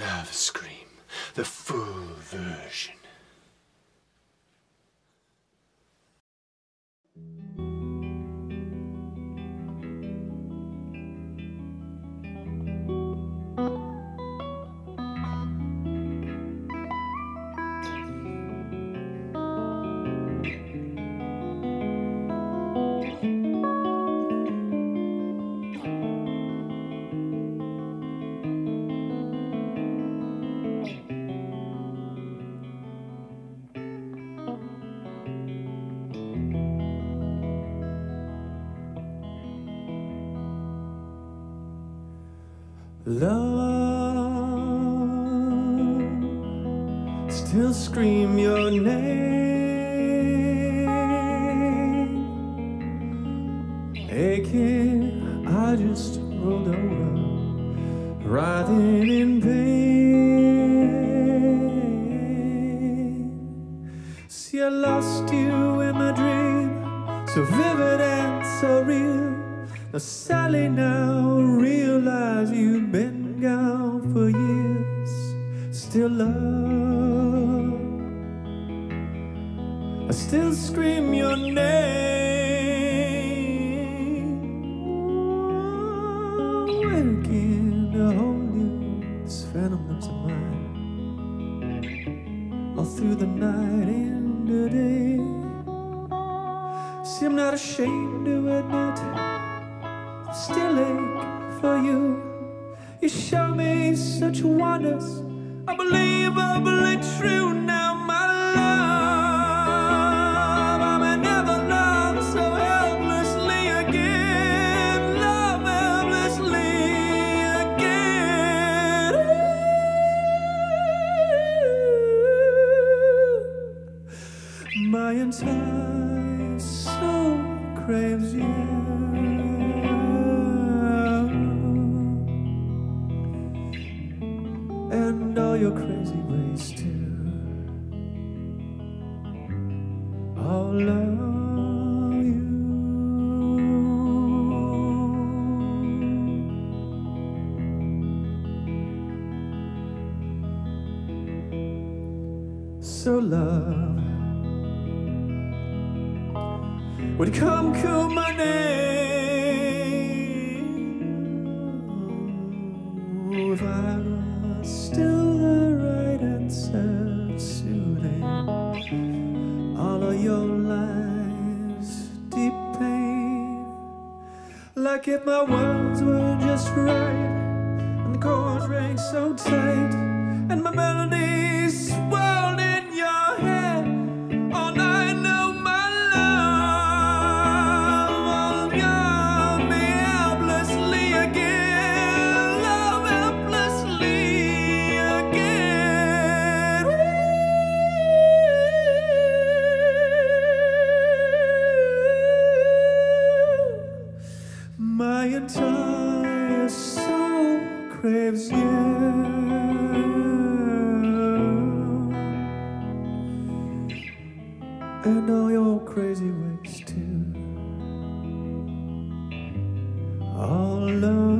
Love Scream, the full version. Love, still scream your name. Aching, I just rolled over, writhing in pain. See, I lost you in my dream, so vivid and so real. Sally, now realize you've been gone for years. Still love, I still scream your name. When again I hold you, this phantom of mine, all through the night and the day. See, I'm not ashamed to admit ache for you. You show me such wonders, unbelievably true. So love would come call my name if I was still the right answer, soothing Like if my words were just right and the chords rang so tight and my melodies entire soul craves you. And all your crazy ways too. I'll love